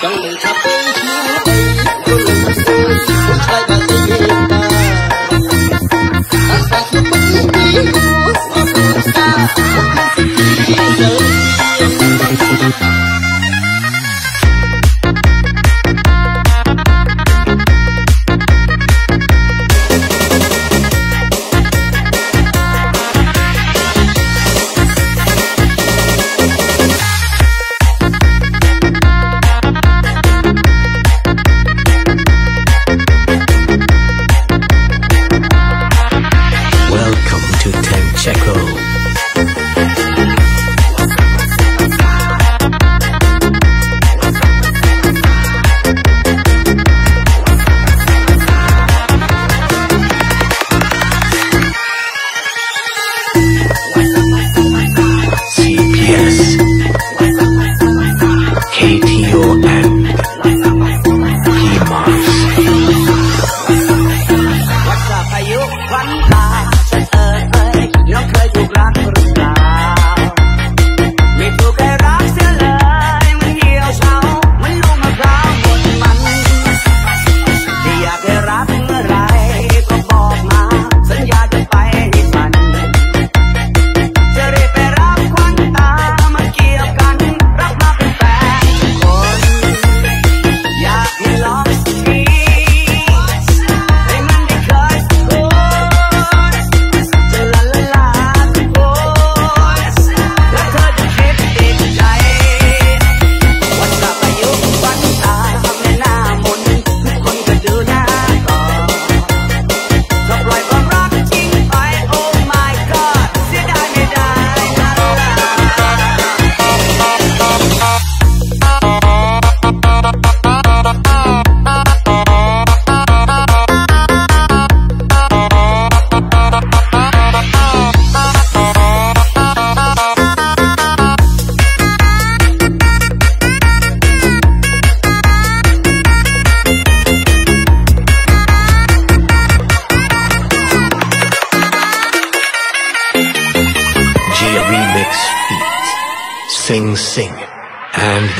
don't make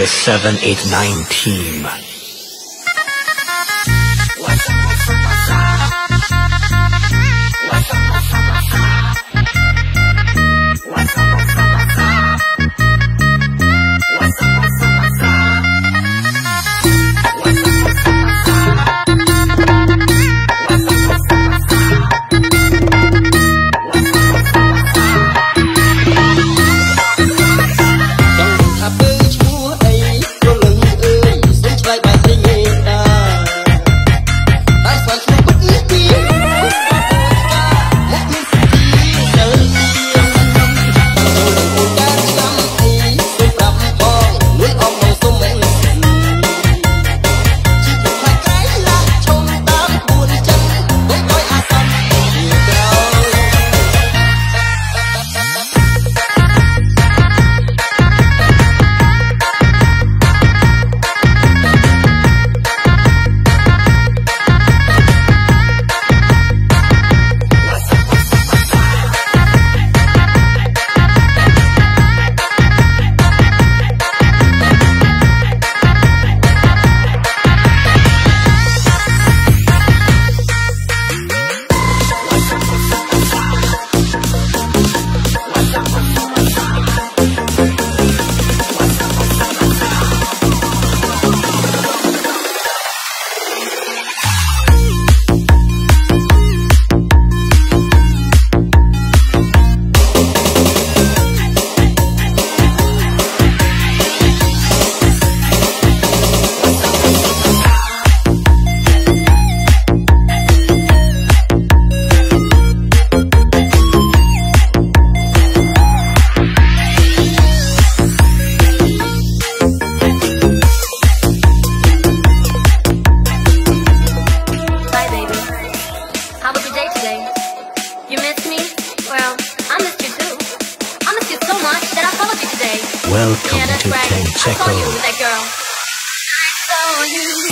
the 789 team. for you.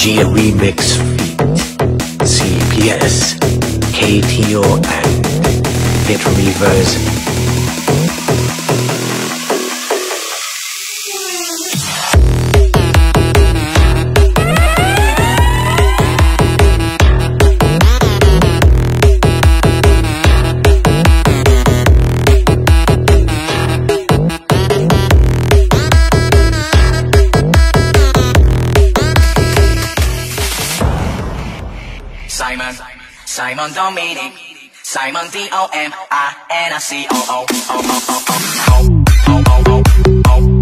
Gia Remix. CPS KTO and Hit Reverse. Simon Dominic, Simon D-O-M-I-N-I-C-O-O-O-O-O-O-O-O-O-O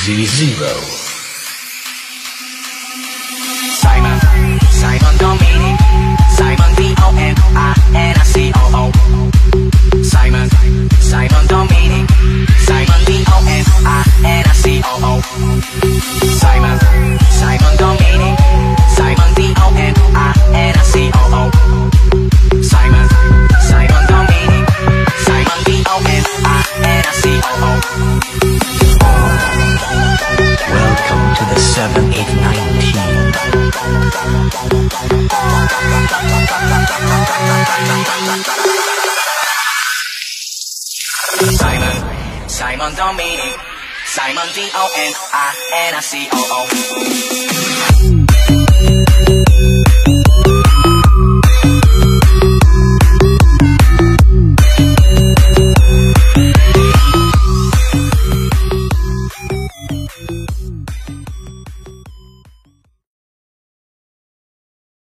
Z0. Simon, Simon Dominic, Simon D-O-M-I-N-I-C-O-O. Simon, Simon Dominic, Simon D-O-M-I-N-I-C-O-O. Simon. Simon Dominic Simon D-O-N-I-N-I-C-O-O